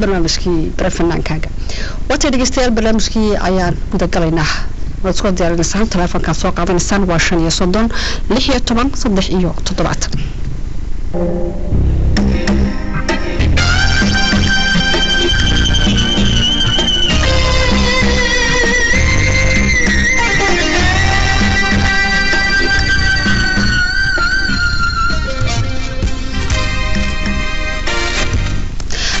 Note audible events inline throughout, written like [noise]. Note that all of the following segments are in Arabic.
barnaamijkii bare fanaankaaga waatay dhegeystayaal barnaamijkii ayaan gudagalaynaa waad soo diyaarinaysaan teleefonkaad soo qaadanaysaan waa shan iyo soddon lix iyo toban saddex iyo toddobaatan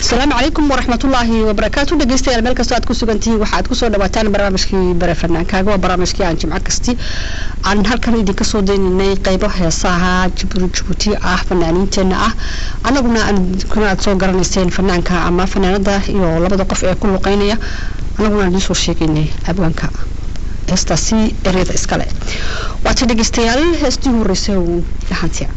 السلام عليكم ورحمة الله وبركاته. دقيستي على ملك السؤال كسو قنتي وحاد كسو نواتان برامشكي برفنان. كاغو برامشكي عن جمعات كستي. عن هل كان يدي كسو دين ني قيبا حيا ساها جبرو جبوتي آه فنانين تينا آه. أنا قمنا أن كنا اتصو قرنستين فنان كا. أما فنان دا يو لبدا قف إيه كل قينيا أنا قمنا نسو شيكيني أبوان كا. استاسي إريد إسكالي. واتي دقيستي على هستي هوريسي وحانتيا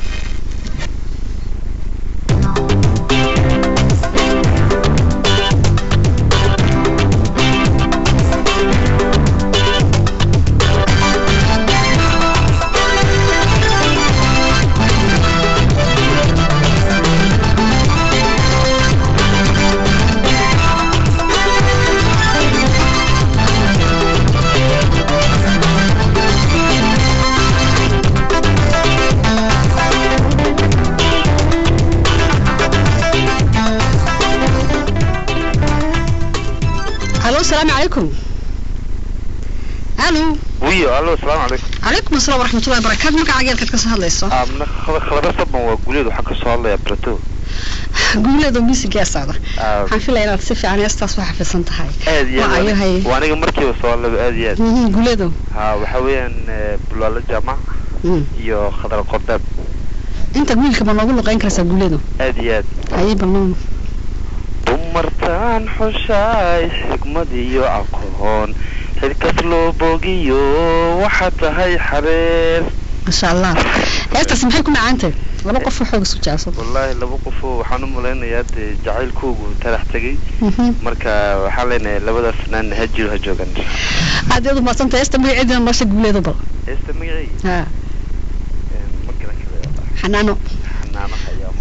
waraxmatullahi barakaatu magacaagi halkaad ka soo hadlayso. Ah, Laba saban waa guuleed waxaan ka soo hadlayaa plateau [laughs] guuleed oo musigaa socda ah. waxaan filaya inaad si fiican heestaas u xafidsan tahay. Waa aniga markiiba soo hadlaba aad iyo aad. Mm-hmm, guuleedo ha ah, waxaa weeyaan eh, bulaalo jaamac mm. iyo khadra qordaab inta wiilka ma noogu luqeyn karaysaa guuleedo aad iyo aad. Hayay balnoon dumartaan xushaay xigmad iyo aqoon xilkas loo bogiyo waxaa tahay xareer. Masha allah heestaas maxay ku macaantahay laba qof oo xoog isu jecelsada wallaahi laba qofoo waxaan u malaynayaa dee jacaylkoogu talax tegay Mhm. marka waxaan leenahay labada fanaan ha jiro ha joogan. Aad iyaad umaadsantahay heesta magaceedina noosha guuleedo bal heesta magacii ha. Ma garan kara xanaano.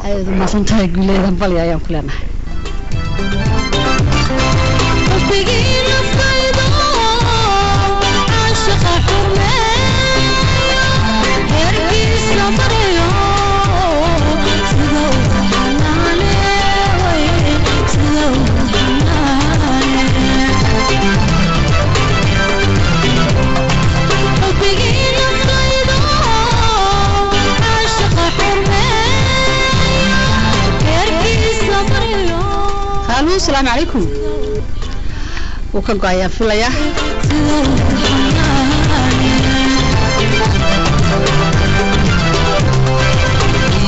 Ayaad umaadsantahay guuleedan bali ayaan ku leenahay السلام عليكم. وكقايا فيليا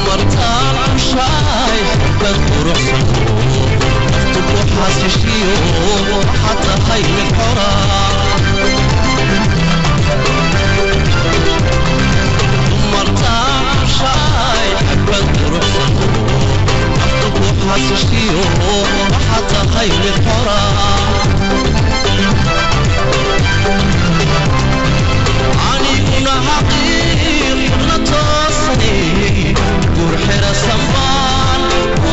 مرتاح شاي بنت روح صنعو حتى حي الحرى مرتاح شاي بنت روح صنعو naftu ku xasishiyo waxaad tahay mid xora martaan cushaay dad quruxsan naftu ku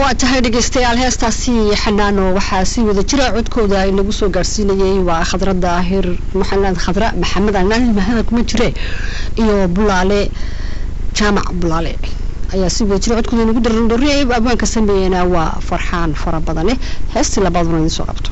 waa tahay dhegeystayaal heestaasi xanaano waxaa si wada jira codkooda inagu soo gaarsiinayay waa khadra daahir maxamed khadra maxamed anaan mahada kuma jire iyo bulaale jaamac bulaale. Ayaa si wada jira codkooda inagu darandoriyay abwaanka sameeyena waa farxaan fara badane heestii labaaduna idin soo qabto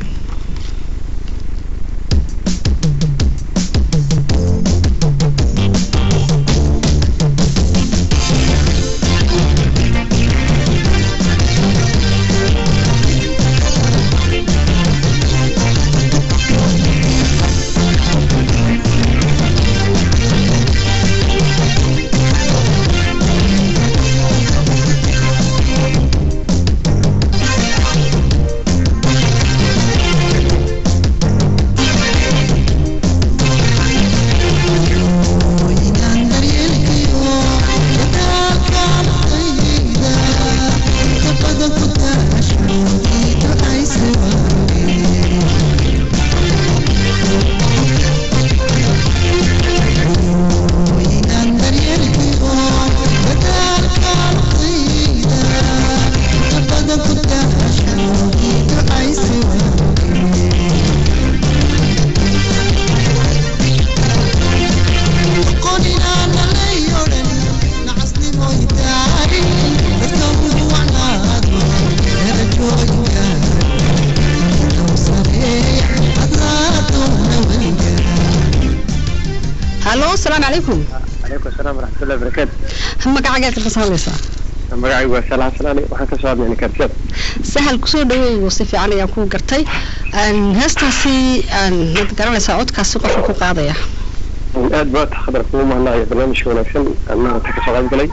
magacaageed ka fasaanaysaa magacaygu waa? Salaam salaani waxaan ka soo hadlayna karsiyad sahal ku soo dhaweeyo si fiican ayaan kuu gartay. Heestaasi mad garanaysaa codkaasi qofka ku qaadaya? Aad baa khadar kugu mahadnaqaya barnaamijka wanaagsan. Maanta ka soo qayb galay.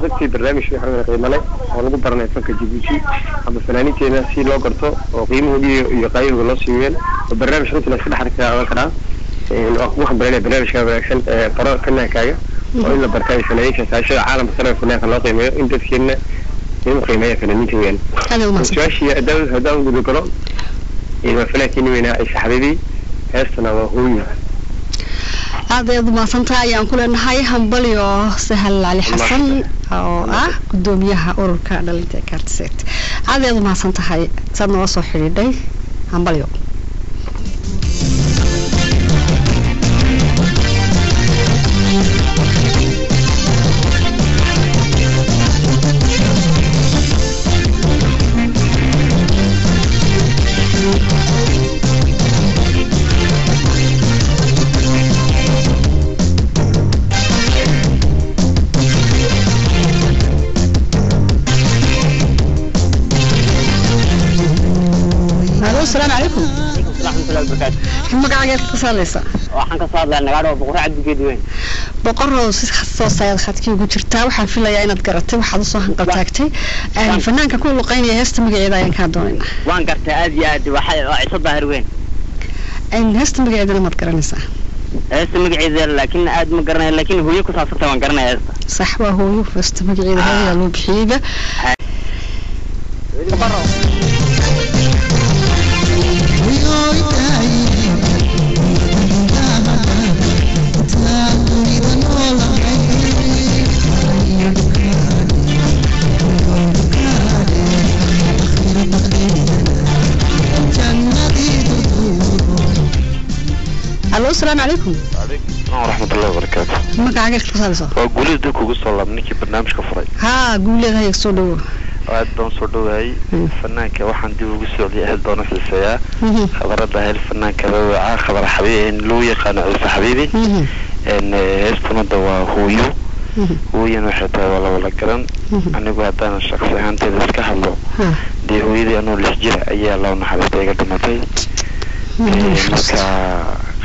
Runtii barnaamijka waxa wada qiimo leh oo lagu baranaya fanka jibuuti ama fanaaniinteena si loo garto oo qiimahoodii iyo qaayahooda loo siiween oo barnaamij runtii laska dhex arkaa karaa waa kugu hambalinaya barnaamijka wanaagsan ee baro fanaankaaga oo in la bartaayo fanaaniinta saashada caalamka sare fanaanka loo qiimeeyo in dadkeena lagu qiimeeya fanaaniinta weeyaan su'aashii haddaan haddaan gudagalo waa fanaankeeni weynaa ay saxaabadii heestana waa hooyo aad ayaad umahadsantahay ayaan ku leenahay hambalyo sahal cali xasan oo ah gudoomiyaha ururka dhalinta ee kaartiseet aad ayaad umahadsan tahay saad noola soo xidhiidhay hambalyo magacaageed ka saalaysa waxaan ka soo hadlaa nagaadho boqor cabdigeed weyn boqorow si toosayaad khadkii ugu jirtaa waxaan filayaa inaad garatay waxaad usoo hanqaltaagtay fanaanka ku luqeynaya heesta magaceeda ayaan kaa doonaynaa waan gartay aad iyo aad waxay waa ciso daahir weyn heesta magaceedana maad garanaysaa heesta magaceeda laakiin aad ma garanayo laakiin hooyo ku saabsanta waan garanaya heesta sax waa hooyo heesta magaceeda heedaa loo bixiyeyba waraxmatullahi wabarakaatu magacaageed ka saalaysa waa guulida dib kugu soo laab ninkii barnaamijka furay haa guuleed hayag soo dhawo aad baan soo dhawaayay Mm. fanaanka waxaan dib ugu socday aad baan u xiiseeyaa khabarada hel fanaanka babacaa khabar xabiibi loo yaqaano ciise xabiibi n heestunada waa hooyo hooyan waxay tahay waa lawala garan anigu haddaanan shaqsi ahaanteeda iska hadlo dee hooyadii anoo lix jir ayaa loo naxariista iga dhimatay Ee, marka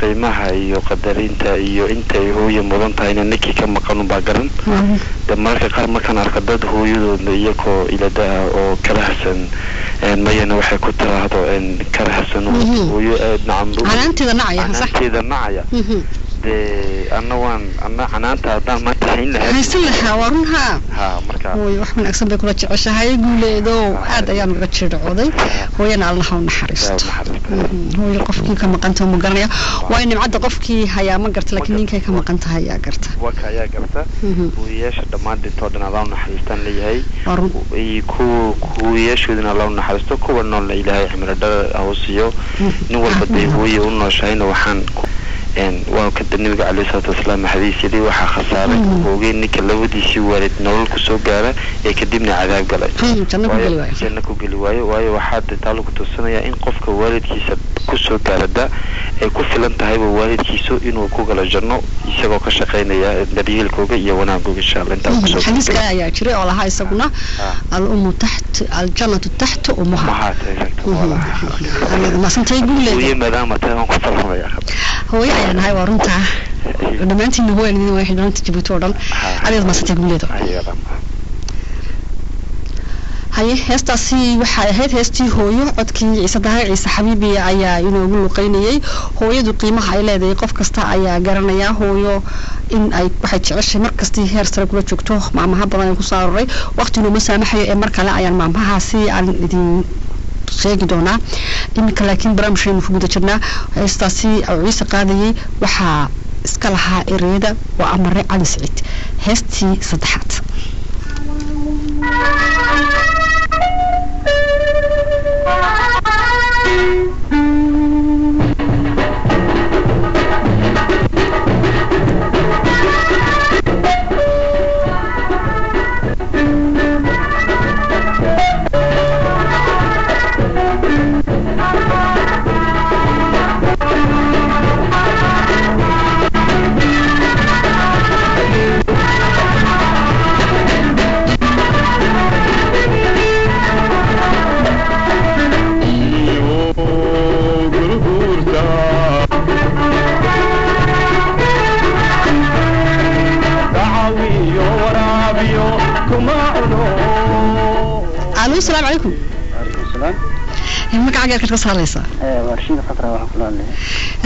qiimaha iyo qadarinta iyo intay hooyo mudan tahayna ninkii ka maqan unbaa garan. De mararka qaar markaan arko dad hooyadooda iyagoo iladaha oo karahsan mayana waxay ku tiraahdo karahsan oo Mhm. hooyo aad nacam. Canaanteeda nacaya haysan lahaa waa run haa. Hooyo wax wanaagsan bay kula jeceshahay. Guuleedo aad ayaan uga jirdhacooday hooyana allaha u naxariisto. Mhm, hooyo qofkii ka maqanta ma garanaya. Waa in nimcadda qofkii hayaa ma garta laakiin ninkay ka maqan tahay ayaa garta. Waka ayaa garta. Mhm. kuwiyaasha dhammaan dhintoo dhan allaa u naxariistaan leeyahay. Kuwiyaashoodina allaa u naxariisto. Kuwa noolna ilaahay cimiladhada ha u siiyo nin walba dee hooye u nooshahayna waxaan waa kada nabiga caleyhi salaatu wasalaam xadiis yidhi waxaa khasaaray oogeen ninka labadiisii waalid nolol ku soo gaara ee kadibna cadaab galay. Hmm, janno ku geli waayo. waayo waxaa taa lagu tusinaya in qofka waalidkiisa ku soo gaarada ay ku filan tahayba waalidkiisu inuu ku galo janno isagoo ka shaqaynaya daryeelkooga iyo wanaagooga insha allah intaa ku soo xadiis kale ayaa jiray oo lahaa isaguna al-ummu taxt ku falhamaya hooyo ayaa nahay waa runtaa dhammaantiina hooyanidin waa xildhibaanta jabuuti oo dhan. Ayaad maasantay guuleedo ayada هاي هستاسي وحاهات هستي هوية أتكي عيسى داعي عيسى حبيبي عيا ينو قولو قينيي هوية دو قيمة حايلة داي قف كستا عيا غرانيا هوية إن أي بحي تشعش مركستي هير سرقلو تشوكتوخ مع مها بغاني خصار ري وقت نو مسامحي اي مركا لا عيان مع مها سي عن دين شيء دونا إن كلاكين برامشي نفوق دجرنا هستاسي عيسى قاديي وحا اسكالها إريدا وأمري على سعيد هستي صدحات Thank you. 啊。Alo asalaamu calaykum magacaaga halkaad ka saaraysaa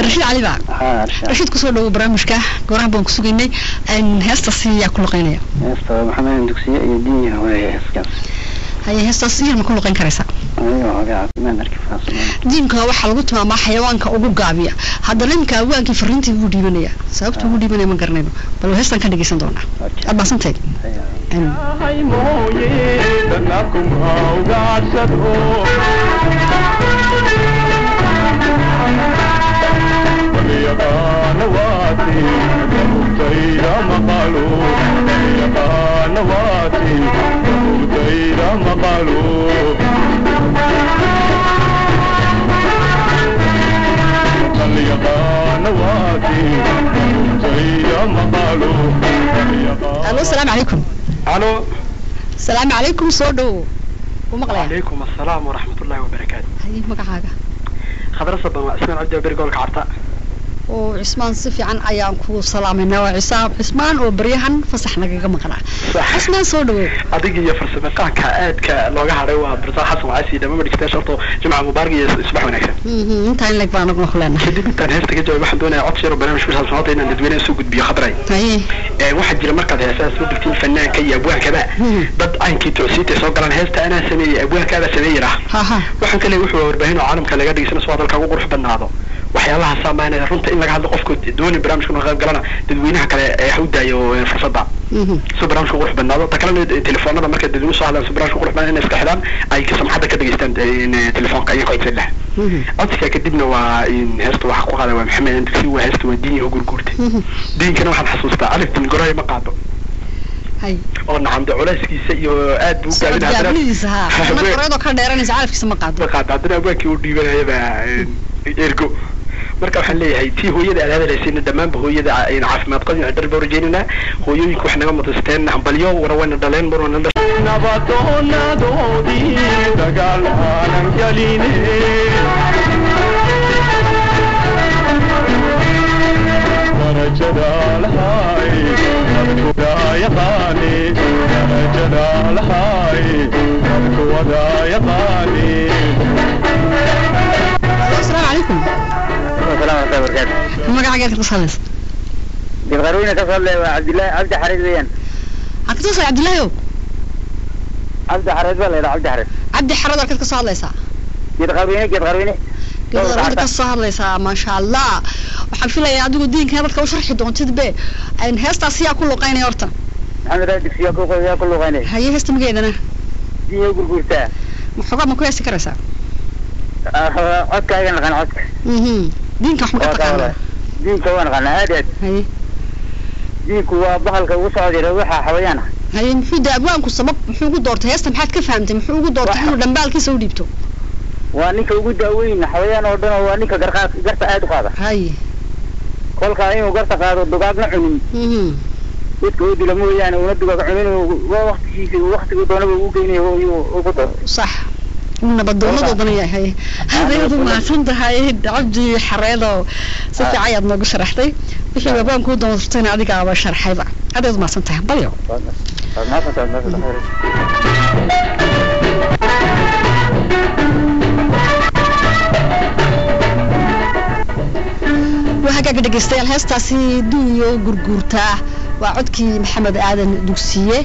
rashiid cali arsha rashiid ku soo dhawo barnaamijka. Gooraha baan ku sugaynay. Heestaasi yaa ku luqeynaya. Haye heestaas iyar ma ku luqeyn karaysaa diinka waxaa lagu tilmaamaa xayawaanka ugu gaabiya. Haddana ninka awaankii fariintii buu dhiibanaya sababta ugu dhiibanaya ma garanayno bal heestan ka dhegeysan doonaa. Aad maasantahay alo asalaamu calaykum ألو asalaamu calaykum soo dhawo u maqlaya وعليكم السلام ورحمة الله وبركاته. haye magacaaga خضر صبا اسمان عبد البر قولك عرتا oo cismaan si fiican ayaan ku salaamayna waa cisaab cismaan oo baryahan fasax nagaga maqnaa cismaan soo dhawo adiga iyo farsamaqaanka aadka looga hadhay waa barsa xasan waxaa sii dhama dhigtay sharto jimca mubaarak iyo isbax wanaagsan. Intaan leg baan nagu leenahay. Kadib intaan heesta ka jawaab waxaan doonayaa cod yar oo barnaamij saabsan hadda inaan dadweynaha soo gudbiyo khadray waxaa jira markaad heesaha soo degtiin fanaanka iyo abwaankaba dad aynkii tocsiita soo galaan heesta anaa sameeyey abwaankaada sameeyira ha ha. Waxaan kale wuxuu warbaahin oo caalamka laga dhigisana soo hadalka ugu qurux badnaado waxyaalaha saamaynaya runta in laga hadlo qofku dooni barnaamijka inuu ka qayb galana dadweynaha kale ha u daayo ee fursadda soo barnaamijka qurux badnaado. Ta kalena telefoonada marka dadweynuhu soo hadlaan soo barnaamijka qurux badan inay iska xidhaan ay samxadda ka dhageystaan in telefoonka iyo qoysa leh codsiga kadibna waa heesta waxa ku qaada waa maxamed andisi waa heesta waa diin iyo gurguurta diinkana waxaan xasuustaa aliftin goray ma qaado oo nacamda culayskiisa iyo aad buu u soo gaabin [laughs] haddana gaabnidiisa ha. Ama qoreedoo ka dheeranaysa calafkiisa ma qaado ma qaado haddana abwaankii u dhiibanayaba ergo marka waxaan leeyahay tii hooyada aad hadalaysayna dhammaanba hooyada ayna caafimaad qabin dhar baa rajeynayna hooyooyinka wax naga mudasteen hambalyo wara wayna dhaleen mar wana dhashay nabadoonadoodii dagaal aanan geline darajadaalahay dadkuwada yaqaani darajadaalahay dadkuwada yaqaani السلام عليكم وبركاته magacaaga halkaad ka saaraysa geedqarweyne ka soo hadlaya waa cabdillaahi cabdi xareed weeyaan waxaan ka soo saaray cabdillaahi ow cabdi xareed baa la yidhaha cabdi xareed cabdi xarad halkaad ka soo hadlaysaa geedqarweyne geedqarweyne gabadha ka soo hadlaysaa maasha allah waxaan filayaa adigu diinka dadka u sharxi doontid be Een, heestaas yaa ku luqeynaya horta maxamed raa dugsiya ku yaa ku luqeynay haye heesta mageedana dinya gurgurtaa maxoogaa ma ku heesi karaysaa codkaaga naqan codka Mhm. Diinka wax ma ka waa kaa taqaanaa walaal. diinka waa naqana aad aad haye diinku waa bahalka ugu socdira waxaa xawayaan ah haye muxuu de abwaanku sabab muxuu ugu doortay heesta maxaad ka fahamtay muxuu ugu doortay Waxa- inuu dhambaalkiisa u dhiibto waa ninka ugu daaweyn xawayaan oo dhan oo waa ninka garqaad garta aad u qaada haye kolkaa inuu garta qaado dugaagna cunin Mhm. dadka u dila mooyaane una dugaag cunin waa waktigiisa waktigu doonaba ugu geynayo iyuu ugu daro صح nabadoonadoodan yahay. Hadayadu mahadsan tahay cabdi xareedo. Si fiican ayaad noogu sharaxday wixii babaan kuu doontartayna adigaaba sharxayba hadayadu mahadsan tahay balyo hagaaga dhegeystayaal heestaasi duuyo gurguurtaa. Waa codkii maxamed aadan dugsiye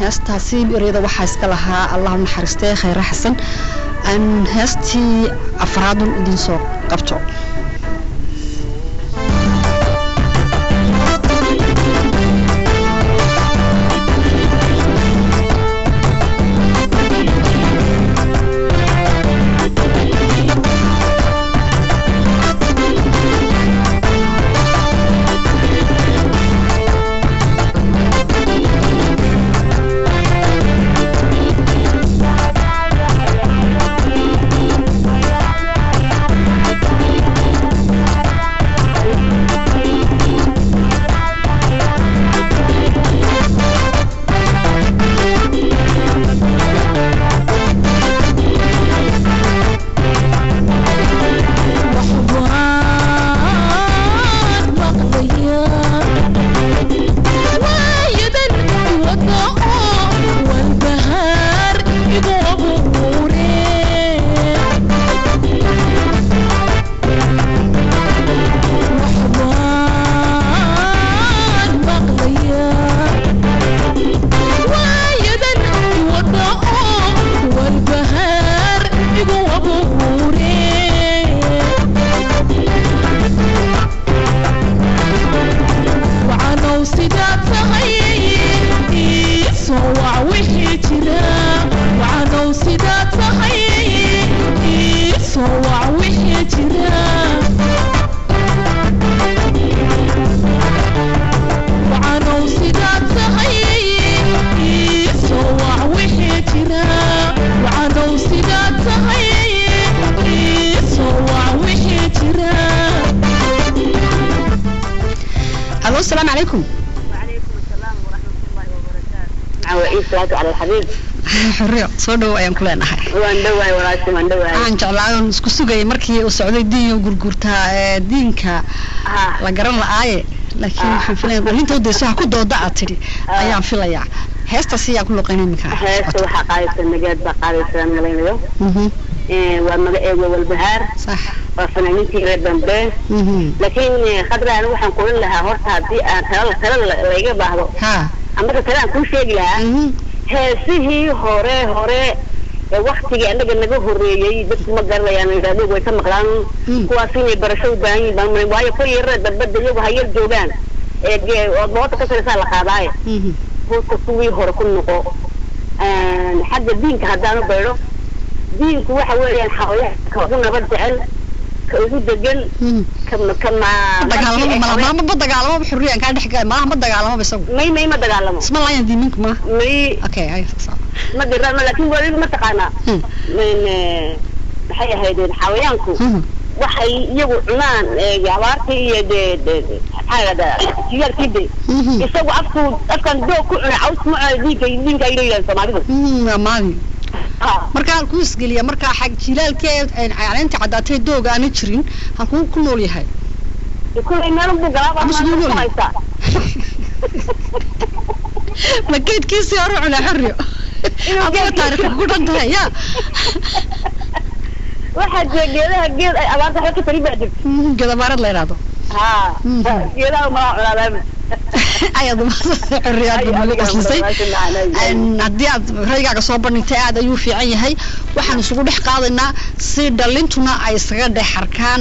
heestaasi ereyada waxaa iska lahaa allah u naxariistee khayre xasan aan heestii afraadun idiin soo qabto الو السلام عليكم وعليكم السلام ورحمة الله وبركاته وعيد صلاة على الحبيب xorriyo soo dhow ayaan ku leenahay وان دواي وراسي وان دواي aan jeclaayon isku sugayay markii uu socday diin iyo gurgurtaa ee diinka ها la garan la'aaye laakiin waxaan filaya dhalinta u dayso ha ku dooda aad tidhi ayaan filayaa heestaas ayaa ku luqeyn iminka هيستا waxaa qaadaysa Mhm, waa fanaaniintii reer dambe Mhm. laakiin khadra anigu waxaan kulan lahaa horta haddii aan tala layga baahdo ha amaka tala aan kuu sheegi lahaa Mhm. heesihii hore hore ee waktigii anaga naga horeeyey dadku ma garanayaan raadiyogu way ka maqlaan Mm. kuwaas inay barasho u baahan yihiin baan umaleyn. waayo kuwa yarada dambada iyagu hayar joogaan ee ge- oo boota ka saraysaa la qaadaaye Mhm. hoosta kuwii hore ku noqo xagga diinka haddaan u beedho diinku waxa weeyaan xawayaanka ugu nabad jecel ugu degan Mhm. ka ka ma dagaalamo malama ma dagaalamo xurriyaan kaa dhex galay malaha ma dagaalamo isagu may may ma dagaalamo isma laayan diiminku ma may okay ay sax ma diraan laakiin waliba ma taqaanaa Hmm. min eh, maxay ahaydeen xawayaanku Mhm. waxay iyagu cunaan eh, abaartii iyo de de de- maxaa la dhahdaa jiyaarkii de Mhm. isagu afku afkan doog ku cuna caws ma cuna diinka diinka ay leeyihiin soomaalidu Mhm, waa maadi ha marka halkuu isgeliya markaa xag jilaalkee caleenta caddaatay dooga aana jirin halkuu ku nool yahay kullay meel buu galaaba Ama siduu nool ma yahay? haysaa ma geedkiisii hore cuna xorriyo adiga taariikh ku dhan tahay ya waxaa jira geedaha geed ay abaarta waxba ka tari baa jirta Mhm, gadabaarad la yidhaahdo geedaha ma cunaa [laughs] ayaad [laughs] haddii aad raygaaga soo bandhigtay aad ayuu fiican yahay. Waxaan isugu dhex qaadaynaa si dhalintuna ay isaga dhex arkaan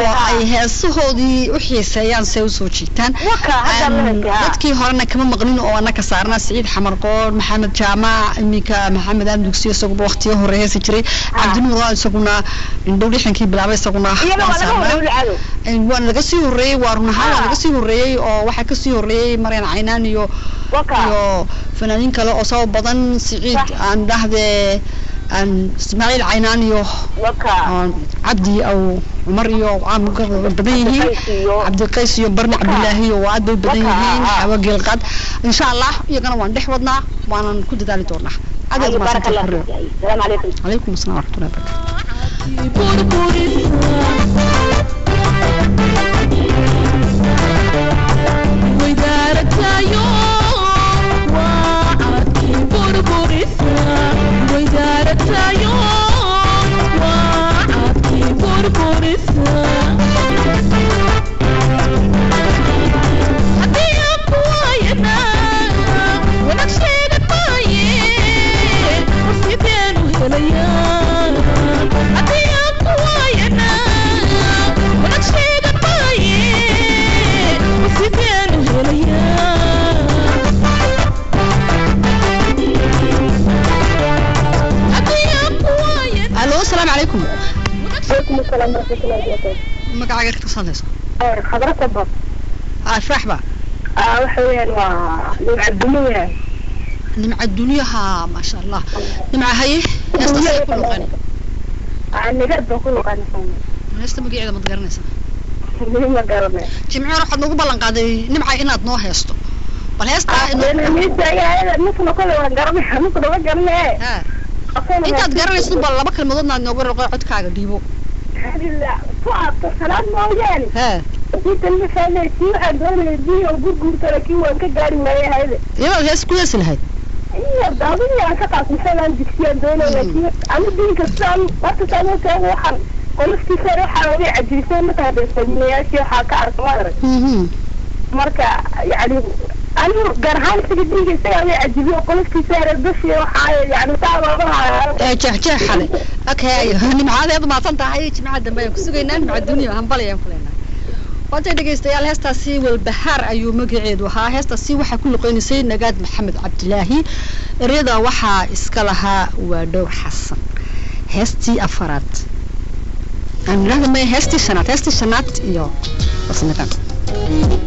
oo ay heesahoodii u xiiseeyaan si ay u soo haa. dadkii horena kama maqnin oo anaka saarnaa siciid xamar qoor maxamed jaamac iminka maxamed aan dugsiyo isaguba waqtiyo hore heesi jiray. Cabdinuur isaguna indhow dhixankii bilaabay isaguna iyada waa waan laga sii horeeyey waa run ahaan waa laga sii horeeyey oo waxaa ka sii horeeyey مريم عينان يو وكا. يو فنانين كلا أصاب بطن سعيد عن دهد عن إسماعيل عينان يو. وكا. عبدي أو عمر يو. عم بدينه عبد القيس يو. برن عبد الله يو. وعبد بدينه أو جل قد إن شاء الله يكنا وان دح بدنا وأنا كنت دالي تورنا عدد ما سنتحر السلام عليكم. عليكم السلام ورحمة الله وبركاته. Por por tell you. Ka tirsanayso خضرة afrax ba آه وحويان ونوع الدنيا nimca dunyaha maasha allah nimca haye heestaasay ku luqani أنا قد بقول أنا heesta magaceeda mad garanaysaa ما jimcoor waxaad nagu ballan qaaday nimca inaad noo heesto bal heestaa inoo- أنا نيجي يا نصنا كله قرنا نصنا ما قرنا ها intaad garanayso bal laba kalmadoodna aad nooga roqo codkaaga dhiibo فؤاد سلام موجاني ha جيت اللي واحد دول يدي وقول قلت لك وانك قاري ما هذا iyadaad hees ku heesi lahayd إيه دابني أنا كتعرف مثلا دكتور دول ولا كي أنا دين كسام وقت ثاني كان وحن قلت كي صار حاولي عجيسة متى بسمي يا شيخ حكى عرف ما أدري Mhm. أنا جرحان سجديك سيري أجيبه قلت في سير يعني بشي وحاي يعني تابع بها. إيه جه جه حلي أوكي أيوه. [laughs] هني معاد يا بمعاد أنت هاي كم عاد ما يكسرين نحن بعد الدنيا هم بلي هم فلنا وأنت إذا جيت يا لهست سي والبحر أيو مقعد وها. هست سي وح كل قين سي نجاد محمد عبد الله. رضا وح إسكالها ودو حسن. هستي أفراد. أنا لازم ما هستي سنات. هستي سنات يو. بس نتام Thank you.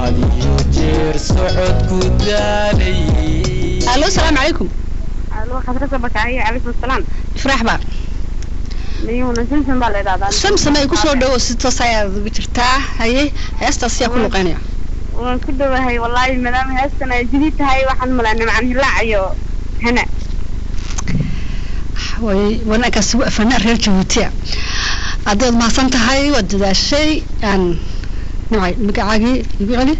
Hadiyo jeer socodku daalay allo salaamu calaykum allo khadrada bakaaye calaykum asalaam ifraax baa miyuuna simsim baa la idhahdaa samsam ay kusoo dhawo si toos ayaad ugu jirtaa haye heestaas yaa ku luqeynaya waan ku dhowahay wallaahi maadaama heestan ay jidid tahay waxaan malaa nimcan hilaac iyo hana way wanaagkaasi waa fanaan reer jabuutiya هذا ما فهمت هاي ودد الشيء. عن نوعي مقعاقي يقولي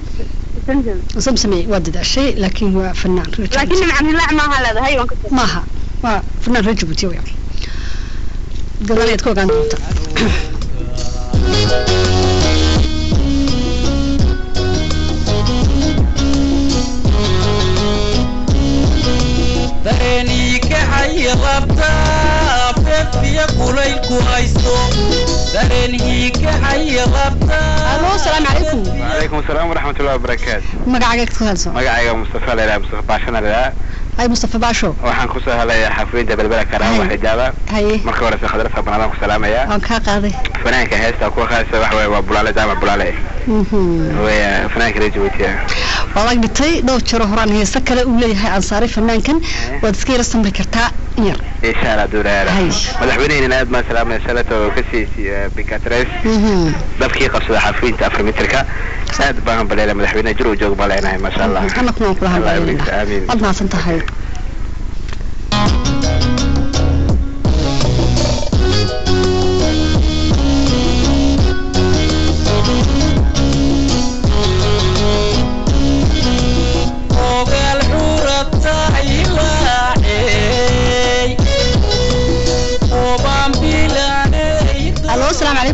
سمسمي سمسمي ودد الشيء لكن هو فنان لكن مع من ما هلا هذا هاي وانكتب ما ها ما فنان رجبو تيو يعني. قلالي يتكو قان دوتا بريني كحي ربتا haysto allo salaamu calaykum وعليكم السلام ورحمة الله وبركاته magacaaga ka hadso magacayga mustafa leedahay mustafa baashana leedahay هاي مصطفى باشو. وحن خصوصا هلا حفيد دبل بلا كرا وحجابا هاي. مركه ورسه خضر فبنا لك سلامة يا. اون كا قاضي. فنانك هيستا كو خاصة وحوي وبلاله جامع بلاله ويا فنانك ريجوتيا والله قلتي دو تشرو هران هي سكله اولي هي أنصاري فنان كان. إيه. ودسكي رسم بكرتا ير اي شارع دورير هاي. مدحوين إن ما سلامة سلته وكسي آه، بكاتريس بفكي قصد حفيد تافر مترك سعد بان بلاله مدحوين جرو جوق بلاله ما شاء الله. أنا كنت امين آمين. الله سنتهي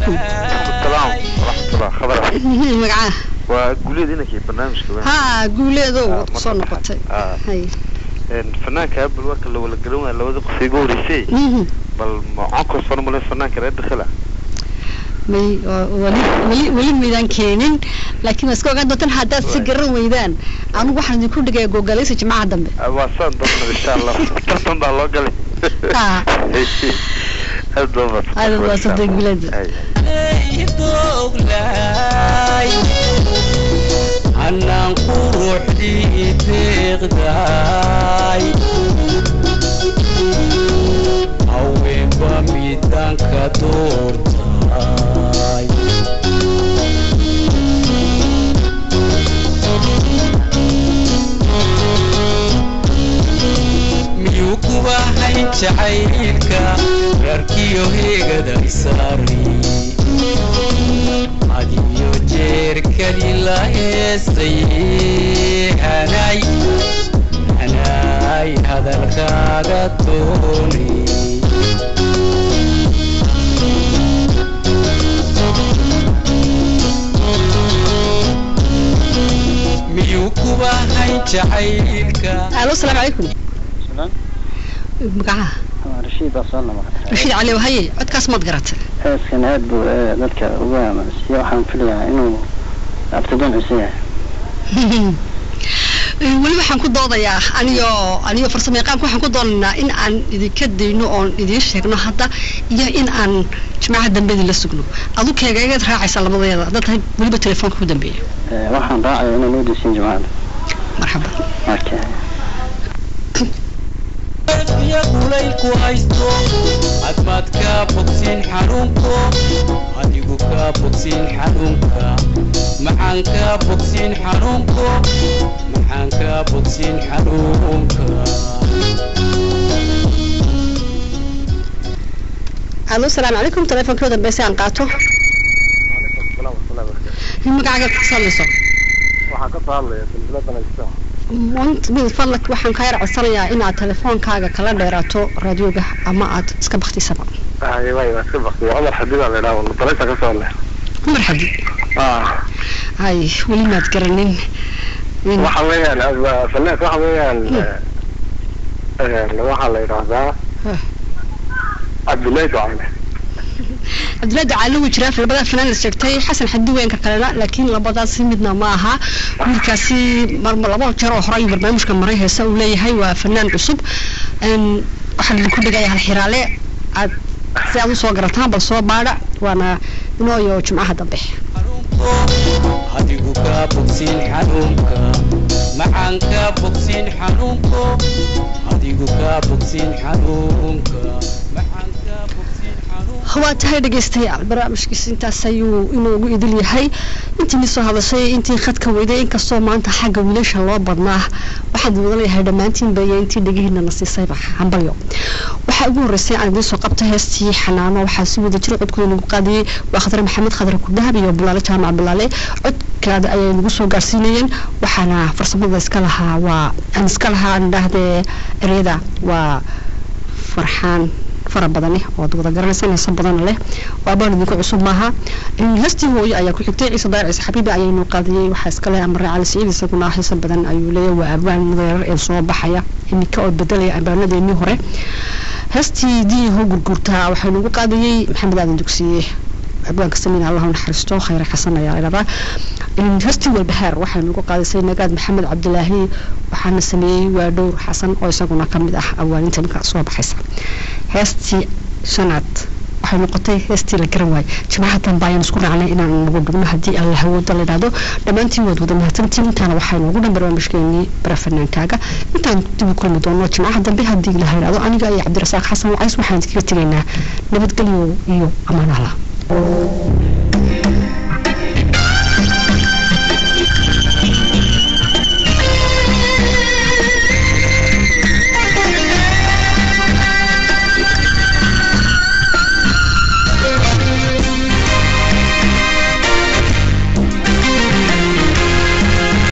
عليكم. السلام. ورحمه الله. خبر [laughs] معاه. وقولي لنا كيف برنامج كمان ها قولي ذو وتصور نقطتي هاي. الفنان كاب الوقت اللي ولا قلونا اللي وزق في قولي سي بل عقل صار مولاي الفنان كان يدخل مي ولي ولي ولي أه، [laughs] ها [laughs] Ah. aad baa mahadsan. Aad baa mahadsan, guuleed. Hay. doglay hanaan quruxdii hayn jacaylka reerkiyo heegada isaari adiyo jeer keli la heestay hanay hanay hadalkaaga hayn jacaylka allo salaamu calaykum magacaha rashiid baa soo lama rashiid cali haye codkaas maad garatay heeskan aad buu eh, dadka ugu aaminsiya waxaan filayaa inuu abtidoon cusub yahay weli waxaan ku doodayaa aniyo aniyo farsamo yaqaanka waxaan ku doonaynaa in aan idinka dayno oon idiin sheegno hadda iyo in aan jimcaha dambeedii la sugno adu keegaegaad raacaysaa labadeeda haddaad tahay weliba telefoonka ku dambeeya Eh, waxaan raacaya inuu noo disiin jimcada marxaba ya kulaylku haysto admaad kaa bogsiin xanuunko adigu kaa bogsiin xanuunka maxaan kaa bogsiin xanuunko maxaan kaa bogsiin xanuunka allo salaamu calaykum telefoonka dambaysa aan qaato magacaaga ka hadlayso waxaan ka soo hadlaya silsiladan Want- mid fadlak waxaan kaa yar codsanayaa inaad telefoonkaaga kala dheeraato raadioga ama aad iska baktisaba hay way waa iska baktiya cumar xadida la idhaha daleysa ka soo hadlaya cumar xadi ah hay weli maad garanin in waxa weeyaan ab- fanaanka waxa weeyaan eh, waxaa la yidhaahdaa Ah. cabdullaahi ducaale cabdullaahi ducaale wuu jiraa labada fanaan la sheegtay xasan xadi weynka kalena laakiin labadaasi midna ma aha wiilkaasi marma laba jeer oo hore ayuu barnaamijka maray heesa uu leeyahay waa fanaan cusub Een, waxaan idinku dhigayaa hal xiraale aad si aad usoo garataan bal soo baadha waana inoo iyo jimcaha dambe adigu ka bogsiin xanuunka macaan ka bogsiin xanuunko adigu ka bogsiin xanuunka waa tahay dhegaystayaal barnaamijkiisa intaas ayuu inoogu idil yahay. Intiini soo hadashay intii khadka weyday inkastoo maanta xagga wiilasha loo badnaa waxaad mudan leeyahay dhammaantiinba iyo intii dhegihiina na siisayba hambalyo. Waxaa ugu horreysay aan idiin soo qabta heestii xanaano waxaa si wada jira codkooda lagu qaadiyey waa khadre maxamed khadre kudahab iyo bulaale jaamac bulaale. Codkaada ayay nagu soo gaarsiinayeen waxaana farsamada iska lahaa waa aan iska lahaa aan idhaahdee ereyada waa farxaan fara badani ood wada garanaysa heeso badana leh. Waabaan idinku cusub maaha. Heestii hooyo ayaa ku xigtay ciise daayir ciise xabiibi ayaynu qaadiyey waxaa iska leh amare cali siciid isaguna heeso badan ayuu leeyahay. Waa abaan dareer ee soo baxaya. Iminka oo bedelaya abaanadeennii hore. Heestii diiho gurgurtaa waxaa nagu qaadiyey maxamed aadan dugsiye. Abwaanka samiin allah naxariisto. Khayra xasan ayaa idhahdaa heestii walbahaar waxay nagu qaadisay nagaad maxamed cabdilaahi waxaana sameeyey waa dhowr xasan oo isaguna ka mid ah awaaninta ninka soo baxaysa. Heestii shanaad waxay noqotay heestii la garan waayey jimcaha dambe ayaan isku raacnay inaan nagu dhugno haddii alla hawooda la idhaahdo dhammaantiin waad wada mahadsantiin intaana waxaa noogu dhan barnaamijkeenii bara fanaankaaga intaan dib u kulmi doono jimcaha dambe haddii la idhaahdo aniga iyo cabdirasaaq xasan wacays waxaan iskaga tegaynaa. Nabadgelyo iyo ammaan allah